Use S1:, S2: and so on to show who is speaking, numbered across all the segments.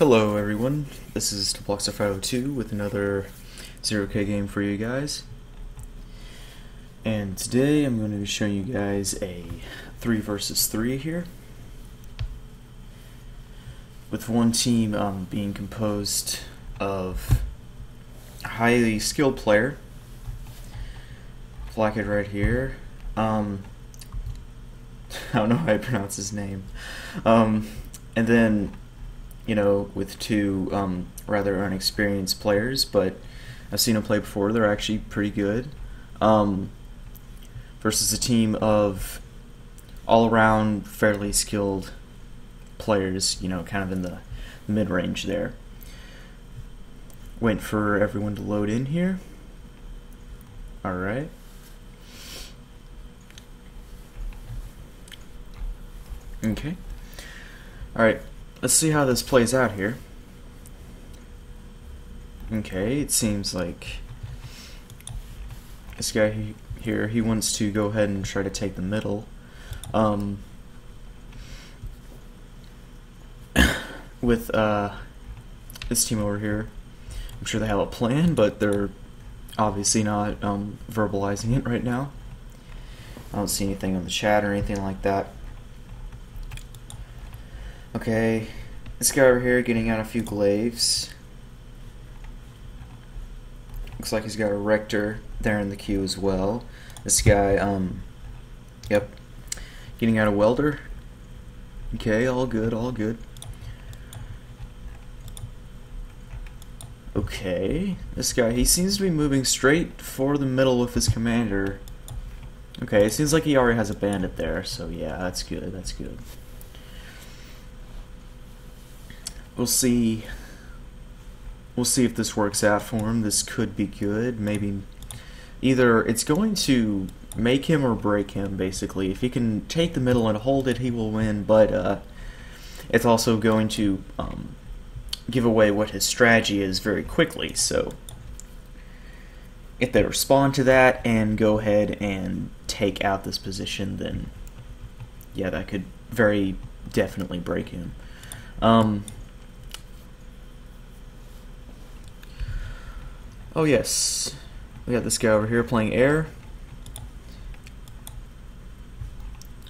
S1: Hello everyone, this is tehbloxxer502 with another Zero-K game for you guys. And today I'm going to be showing you guys a 3 versus 3 here. With one team um, being composed of a highly skilled player, Flackett right here. Um, I don't know how I pronounce his name. Um, and then you know, with two um, rather unexperienced players, but I've seen them play before. They're actually pretty good. Um, versus a team of all around fairly skilled players, you know, kind of in the mid range there. Wait for everyone to load in here. Alright. Okay. Alright, let's see how this plays out here. Okay, it seems like this guy here, he wants to go ahead and try to take the middle. Um, with uh, this team over here, I'm sure they have a plan, but they're obviously not um, verbalizing it right now. I don't see anything on the chat or anything like that. Okay, this guy over here getting out a few glaives. Looks like he's got a rector there in the queue as well. This guy, um, yep, getting out a welder. Okay, all good, all good. Okay, this guy, he seems to be moving straight for the middle with his commander. Okay, it seems like he already has a bandit there, so yeah, that's good, that's good. We'll see. We'll see if this works out for him. This could be good. Maybe either it's going to make him or break him, basically. If he can take the middle and hold it, he will win, but uh, it's also going to um, give away what his strategy is very quickly, so if they respond to that and go ahead and take out this position, then yeah, that could very definitely break him. Um, Oh yes, we got this guy over here playing air.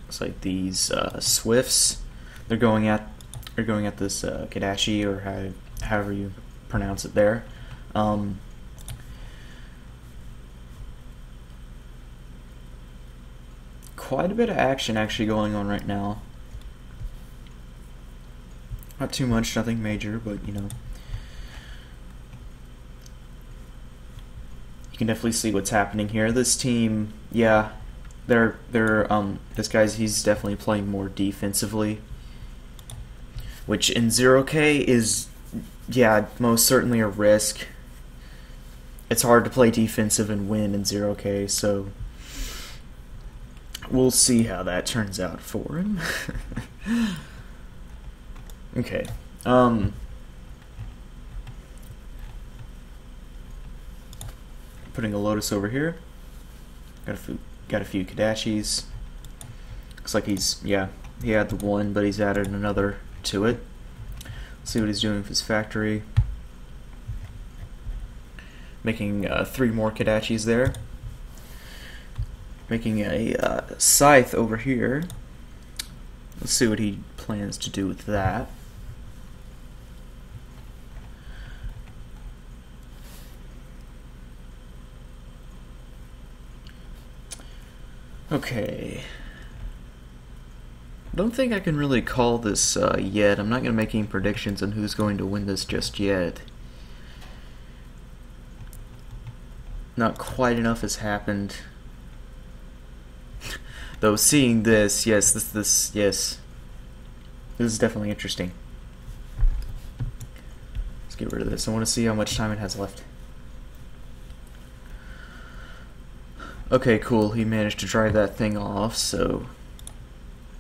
S1: Looks like these uh, Swifts. They're going at they're going at this uh, Kodachi or how, however you pronounce it there. Um, quite a bit of action actually going on right now. Not too much, nothing major, but you know. Can definitely see what's happening here. This team, yeah, they're they're um this guy's he's definitely playing more defensively, which in zero K is yeah most certainly a risk. It's hard to play defensive and win in zero K, so we'll see how that turns out for him. okay. Um putting a Lotus over here. Got a few, got a few Kodachis. Looks like he's, yeah, he had the one, but he's added another to it. Let's see what he's doing with his factory. Making uh, three more Kodachis there. Making a uh, scythe over here. Let's see what he plans to do with that. Okay. Don't think I can really call this uh, yet. I'm not going to make any predictions on who's going to win this just yet. Not quite enough has happened. Though seeing this, yes, this, this, yes. This is definitely interesting. Let's get rid of this. I want to see how much time it has left. Okay, cool. He managed to drive that thing off, so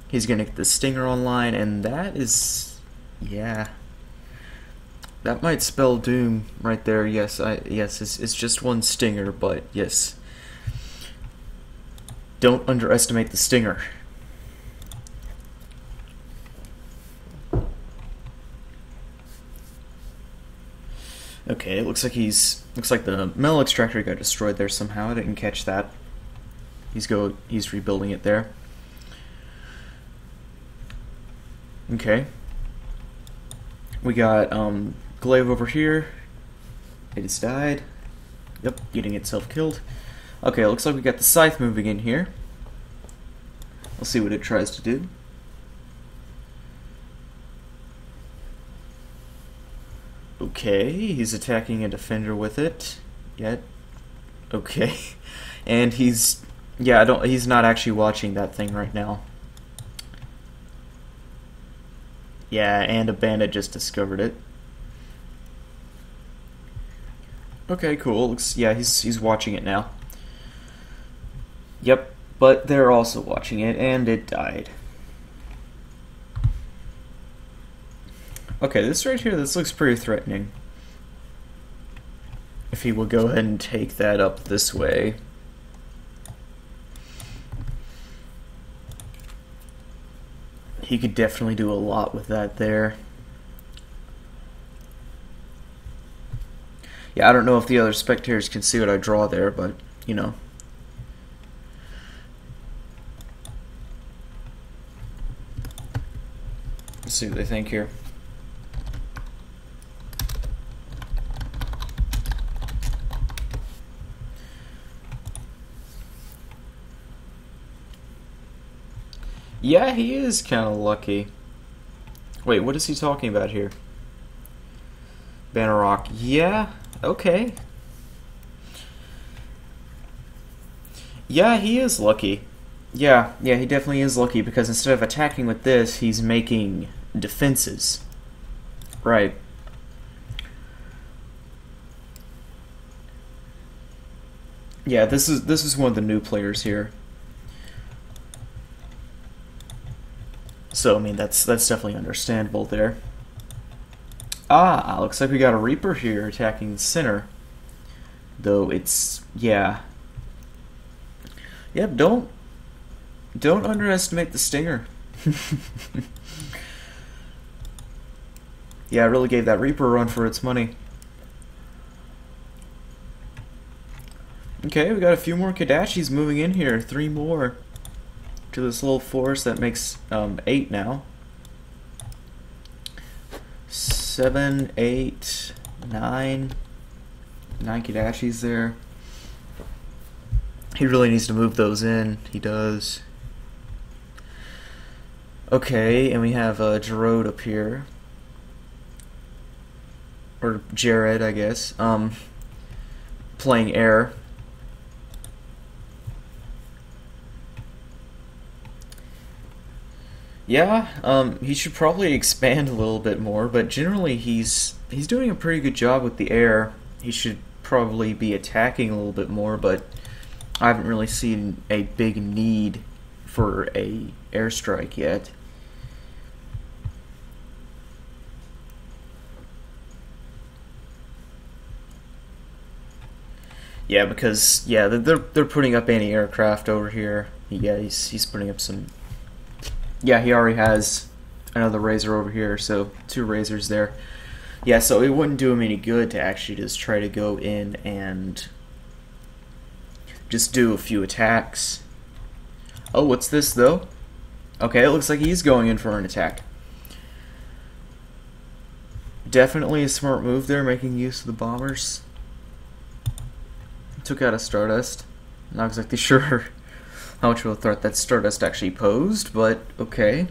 S1: he's gonna get the stinger online, and that is, yeah, that might spell doom right there. Yes, I yes, it's, it's just one stinger, but yes, don't underestimate the stinger. Okay, it looks like he's looks like the metal extractor got destroyed there somehow. I didn't catch that. He's go he's rebuilding it there. Okay. We got um Glaive over here. It has died. Yep, getting itself killed. Okay, looks like we got the scythe moving in here. Let's see what it tries to do. Okay, he's attacking a defender with it. Yet. Okay. And he's yeah, I don't he's not actually watching that thing right now. Yeah, and a bandit just discovered it. Okay, cool. Looks yeah, he's he's watching it now. Yep, but they're also watching it and it died. Okay, this right here, this looks pretty threatening. If he will go ahead and take that up this way. He could definitely do a lot with that there. Yeah, I don't know if the other spectators can see what I draw there, but, you know. Let's see what they think here. Yeah, he is kind of lucky. Wait, what is he talking about here? Banner Rock. Yeah, okay. Yeah, he is lucky. Yeah, yeah, he definitely is lucky because instead of attacking with this, he's making defenses. Right. Yeah, this is this is one of the new players here. So I mean that's that's definitely understandable there. Ah, looks like we got a Reaper here attacking the center. Though it's yeah. Yep, don't don't underestimate the stinger. yeah, I really gave that Reaper a run for its money. Okay, we got a few more Kodachis moving in here. Three more to this little force that makes um, eight now. Seven, eight, nine, nine Kodachis there. He really needs to move those in. He does. Okay, and we have uh, Jarod up here. Or Jared, I guess. Um, playing air. Yeah, um, he should probably expand a little bit more, but generally he's he's doing a pretty good job with the air. He should probably be attacking a little bit more, but I haven't really seen a big need for a airstrike yet. Yeah, because yeah, they're they're putting up anti-aircraft over here. Yeah, he's he's putting up some yeah, he already has another razor over here, so two razors there. Yeah, so it wouldn't do him any good to actually just try to go in and just do a few attacks. Oh, what's this though? Okay, it looks like he's going in for an attack. Definitely a smart move there, making use of the bombers. Took out a Stardust. Not exactly sure how much of a threat that Stardust actually posed, but okay.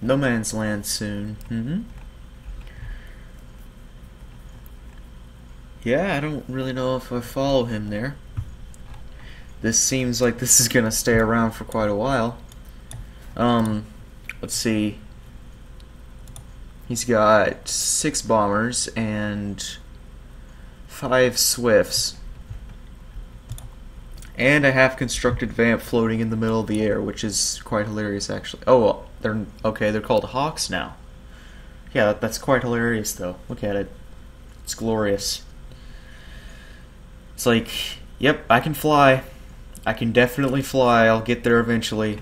S1: No Man's Land soon. Mm-hmm. Yeah, I don't really know if I follow him there. This seems like this is gonna stay around for quite a while. Um, let's see. He's got six bombers and five swifts. And a half-constructed vamp floating in the middle of the air, which is quite hilarious, actually. Oh, well, they're okay. They're called hawks now. Yeah, that's quite hilarious, though. Look at it. It's glorious. It's like, yep, I can fly. I can definitely fly. I'll get there eventually.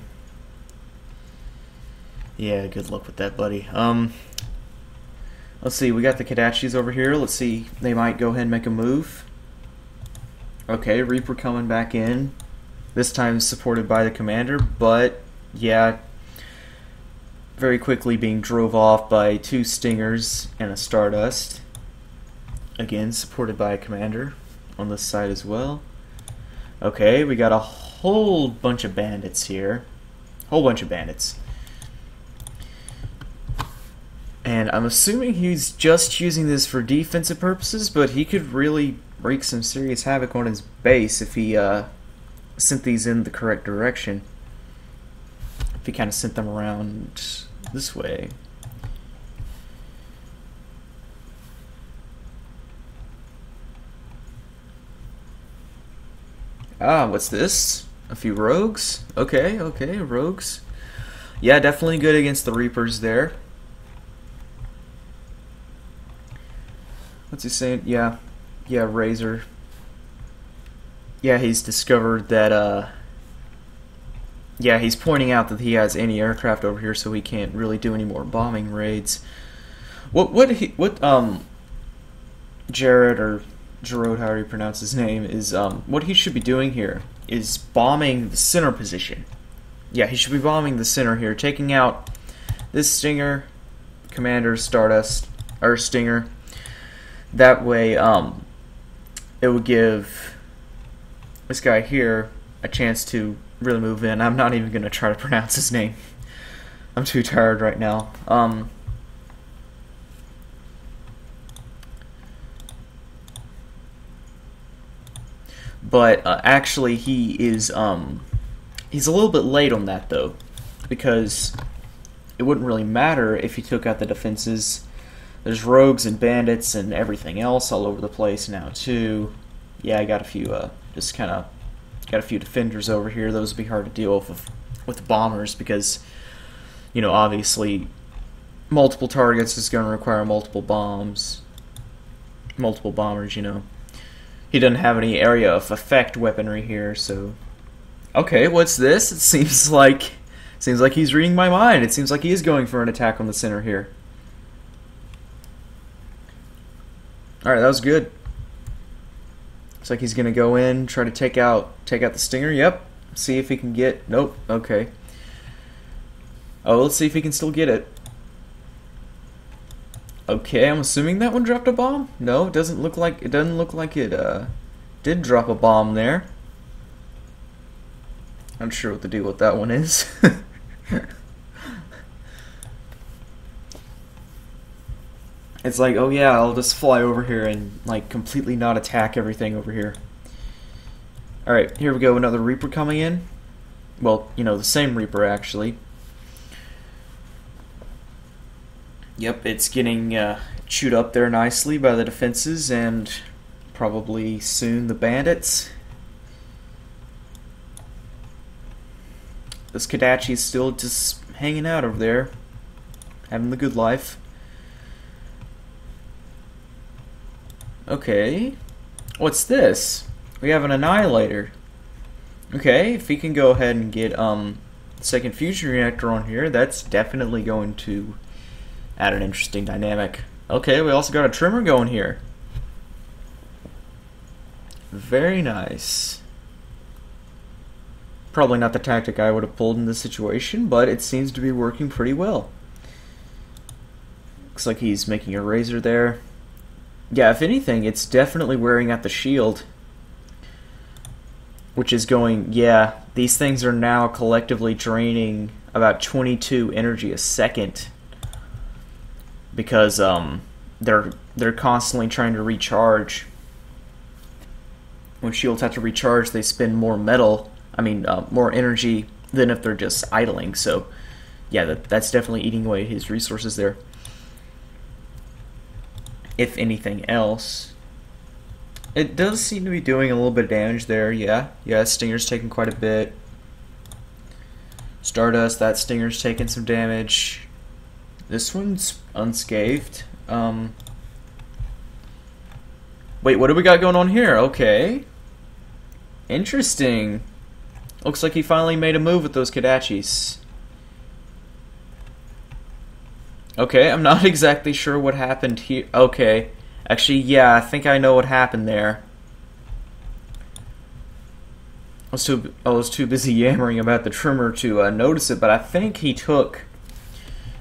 S1: Yeah, good luck with that, buddy. Um, let's see. We got the Kodachis over here. Let's see. They might go ahead and make a move. Okay, Reaper coming back in. This time supported by the commander, but yeah, very quickly being drove off by two Stingers and a Stardust. Again, supported by a commander on this side as well. Okay, we got a whole bunch of bandits here. Whole bunch of bandits. And I'm assuming he's just using this for defensive purposes, but he could really wreak some serious havoc on his base if he uh, sent these in the correct direction. If he kind of sent them around this way. Ah, what's this? A few rogues? Okay, okay, rogues. Yeah, definitely good against the Reapers there. What's he saying? Yeah, yeah, Razor. Yeah, he's discovered that, uh... Yeah, he's pointing out that he has anti-aircraft over here, so he can't really do any more bombing raids. What, what, he, what, um... Jared, or Jarod, however you pronounce his name, is, um, what he should be doing here is bombing the center position. Yeah, he should be bombing the center here, taking out this Stinger, Commander, Stardust, or Stinger. That way, um, it would give this guy here a chance to really move in. I'm not even going to try to pronounce his name. I'm too tired right now. Um, but uh, actually, he is um, he's a little bit late on that though, because it wouldn't really matter if he took out the defenses. There's rogues and bandits and everything else all over the place now too. Yeah, I got a few uh, just kind of got a few defenders over here. Those would be hard to deal with with bombers because you know obviously multiple targets is going to require multiple bombs, multiple bombers. You know, he doesn't have any area of effect weaponry here, so okay. What's this? It seems like seems like he's reading my mind. It seems like he is going for an attack on the center here. All right, that was good. Looks like he's gonna go in, try to take out take out the stinger. Yep. See if he can get. Nope. Okay. Oh, let's see if he can still get it. Okay, I'm assuming that one dropped a bomb. No, it doesn't look like it doesn't look like it uh, did drop a bomb there. I'm sure what the deal with that one is. It's like, oh yeah, I'll just fly over here and like completely not attack everything over here. Alright, here we go, another Reaper coming in. Well, you know, the same Reaper actually. Yep, it's getting uh, chewed up there nicely by the defenses and probably soon the bandits. This Kodachi is still just hanging out over there, having the good life. Okay. What's this? We have an Annihilator. Okay, if we can go ahead and get um second fusion reactor on here, that's definitely going to add an interesting dynamic. Okay, we also got a tremor going here. Very nice. Probably not the tactic I would have pulled in this situation, but it seems to be working pretty well. Looks like he's making a razor there. Yeah, if anything, it's definitely wearing out the shield. Which is going, yeah, these things are now collectively draining about 22 energy a second. Because um, they're they're constantly trying to recharge. When shields have to recharge, they spend more metal, I mean, uh, more energy than if they're just idling. So, yeah, that, that's definitely eating away his resources there if anything else. It does seem to be doing a little bit of damage there, yeah. Yeah, Stinger's taking quite a bit. Stardust, that Stinger's taking some damage. This one's unscathed. Um, wait, what do we got going on here? Okay. Interesting. Looks like he finally made a move with those Kodachis. Okay, I'm not exactly sure what happened here. Okay. Actually, yeah, I think I know what happened there. I was too, I was too busy yammering about the tremor to uh, notice it, but I think he took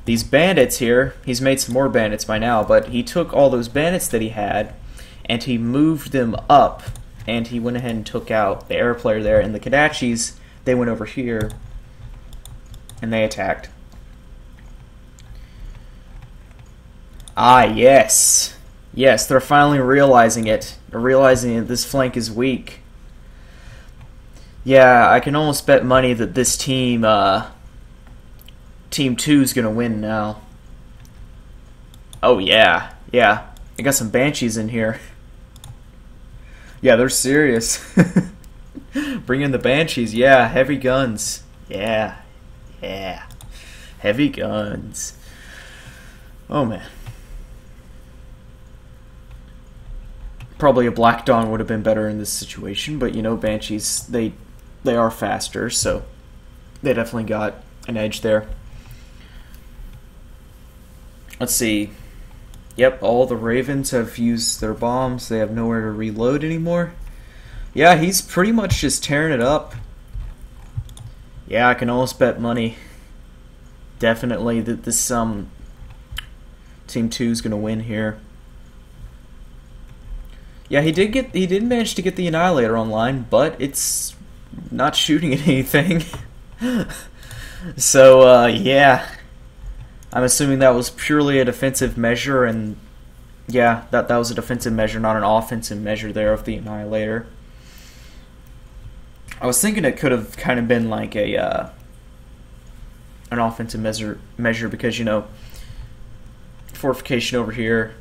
S1: these bandits here. He's made some more bandits by now, but he took all those bandits that he had and he moved them up and he went ahead and took out the air player there and the Kodachis, they went over here and they attacked. Ah, yes. Yes, they're finally realizing it. They're realizing that this flank is weak. Yeah, I can almost bet money that this team, uh, Team 2 is going to win now. Oh, yeah. Yeah. I got some Banshees in here. Yeah, they're serious. Bring in the Banshees. Yeah, heavy guns. Yeah. Yeah. Heavy guns. Oh, man. Probably a Black Dawn would have been better in this situation, but you know, Banshees, they they are faster, so they definitely got an edge there. Let's see. Yep, all the Ravens have used their bombs. They have nowhere to reload anymore. Yeah, he's pretty much just tearing it up. Yeah, I can almost bet money. Definitely that this um Team 2 is going to win here. Yeah, he did get he did manage to get the Annihilator online, but it's not shooting at anything. so uh, yeah, I'm assuming that was purely a defensive measure, and yeah, that that was a defensive measure, not an offensive measure there of the Annihilator. I was thinking it could have kind of been like a uh, an offensive measure measure because you know fortification over here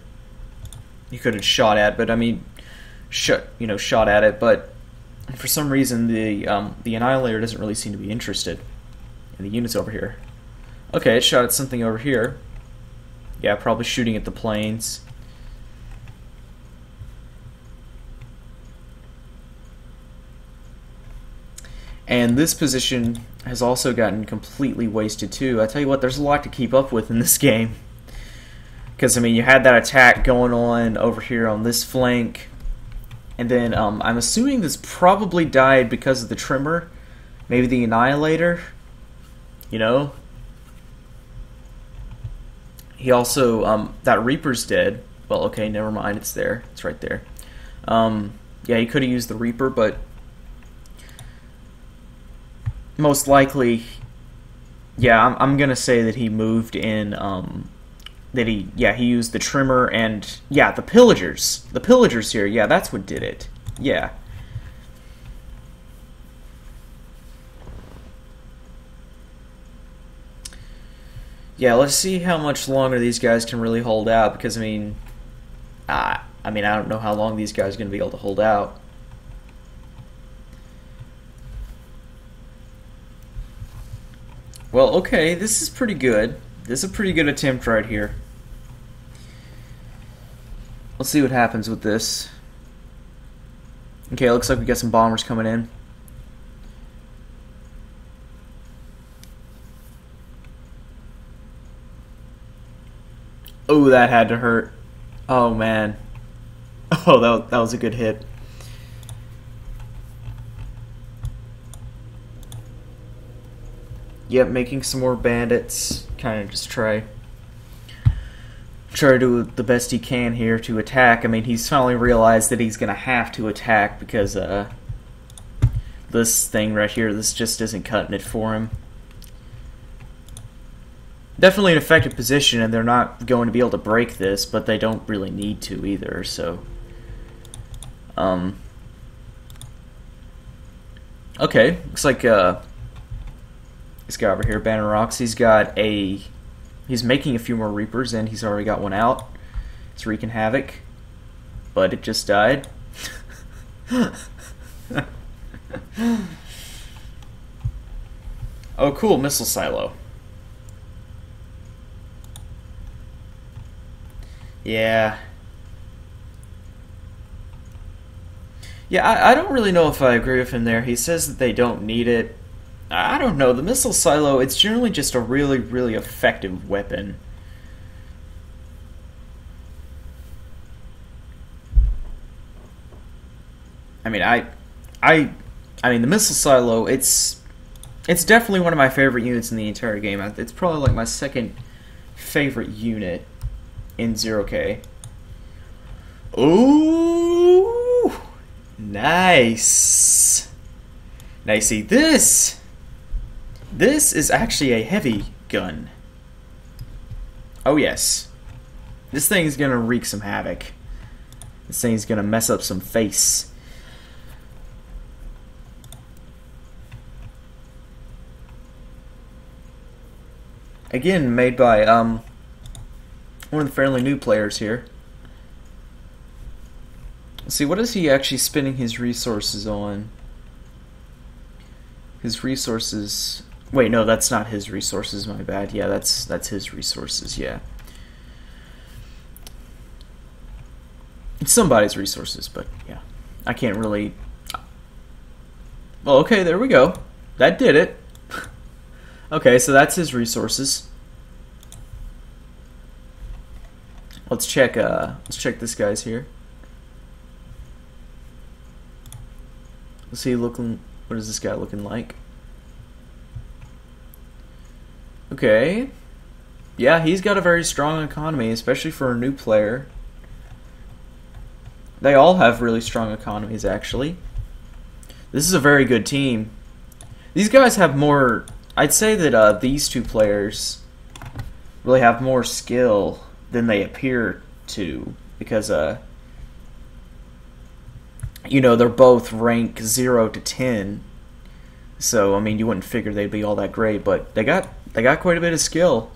S1: you could have shot at, but I mean shot you know shot at it, but for some reason the um, the annihilator doesn't really seem to be interested in the units over here. Okay, it shot at something over here. Yeah, probably shooting at the planes. And this position has also gotten completely wasted too. I tell you what, there's a lot to keep up with in this game. Because, I mean, you had that attack going on over here on this flank. And then um, I'm assuming this probably died because of the tremor. Maybe the Annihilator. You know? He also, um, that Reaper's dead. Well, okay, never mind. It's there. It's right there. Um, yeah, he could have used the Reaper, but most likely, yeah, I'm, I'm gonna say that he moved in um, that he yeah he used the tremor and yeah the pillagers. The pillagers here yeah that's what did it. Yeah. Yeah let's see how much longer these guys can really hold out because I mean uh, I mean I don't know how long these guys are going to be able to hold out. Well okay this is pretty good. This is a pretty good attempt right here Let's see what happens with this. Okay, looks like we got some bombers coming in. Oh, that had to hurt. Oh, man. Oh, that, that was a good hit. Yep, making some more bandits. Kind of just try try to do the best he can here to attack. I mean, he's finally realized that he's going to have to attack because uh, this thing right here, this just isn't cutting it for him. Definitely an effective position, and they're not going to be able to break this, but they don't really need to either, so... Um... Okay, looks like, uh... This guy over here, Banner Rocks, he's got a He's making a few more Reapers, and he's already got one out. It's wreaking havoc. But it just died. oh, cool, missile silo. Yeah. Yeah, I, I don't really know if I agree with him there. He says that they don't need it. I ah. don't know. The missile silo, it's generally just a really, really effective weapon. I mean, I, I, I mean, the missile silo. It's, it's definitely one of my favorite units in the entire game. It's probably like my second favorite unit in Zero K. Ooh, nice. Now you see this. This is actually a heavy gun. Oh yes. This thing's gonna wreak some havoc. This thing's gonna mess up some face. Again, made by um, one of the fairly new players here. Let's see, what is he actually spending his resources on? His resources... Wait, no, that's not his resources, my bad. Yeah, that's that's his resources, yeah. It's somebody's resources, but yeah. I can't really... Well, okay, there we go. That did it. Okay, so that's his resources. Let's check uh let's check this guy's here. Let's see looking what is this guy looking like? Okay. Yeah, he's got a very strong economy, especially for a new player. They all have really strong economies actually. This is a very good team. These guys have more I'd say that uh, these two players really have more skill than they appear to because uh you know they're both rank 0 to 10 so I mean you wouldn't figure they'd be all that great but they got they got quite a bit of skill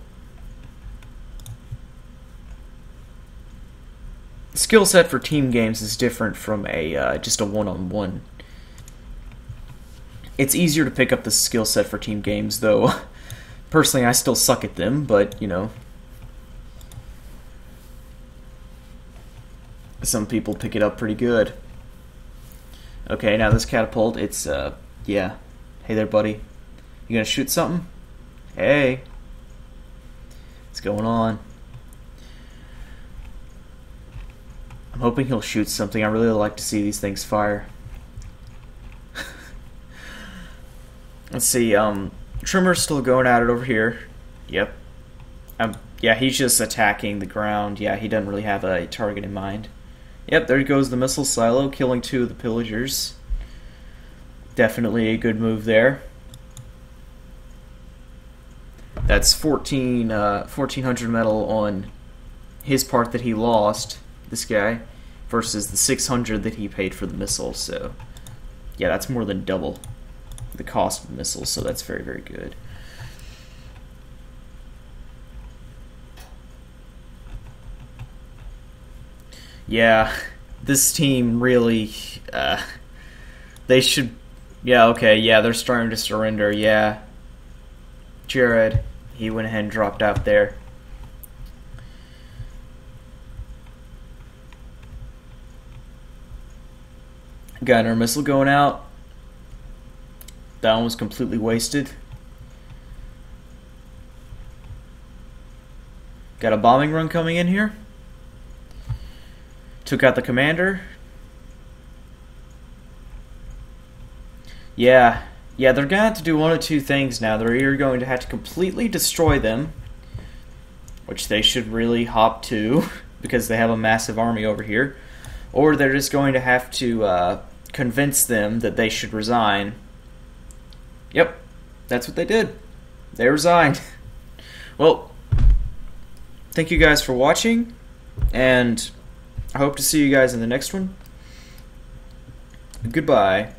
S1: skill set for team games is different from a uh, just a one-on-one -on -one it's easier to pick up the skill set for team games, though. Personally, I still suck at them, but you know. Some people pick it up pretty good. Okay, now this catapult, it's, uh, yeah. Hey there, buddy. You gonna shoot something? Hey. What's going on? I'm hoping he'll shoot something. I really like to see these things fire. Let's see, um, Tremor's still going at it over here. Yep. Um, yeah, he's just attacking the ground. Yeah, he doesn't really have a target in mind. Yep, there goes the missile silo, killing two of the pillagers. Definitely a good move there. That's 14, uh, 1400 metal on his part that he lost, this guy, versus the 600 that he paid for the missile, so... Yeah, that's more than double the cost of missiles, so that's very, very good. Yeah, this team really, uh, they should, yeah, okay, yeah, they're starting to surrender, yeah. Jared, he went ahead and dropped out there. Got our missile going out. That one was completely wasted. Got a bombing run coming in here. Took out the commander. Yeah, yeah, they're to have to do one of two things now. They're either going to have to completely destroy them, which they should really hop to because they have a massive army over here, or they're just going to have to uh, convince them that they should resign Yep, that's what they did. They resigned. well, thank you guys for watching, and I hope to see you guys in the next one. Goodbye.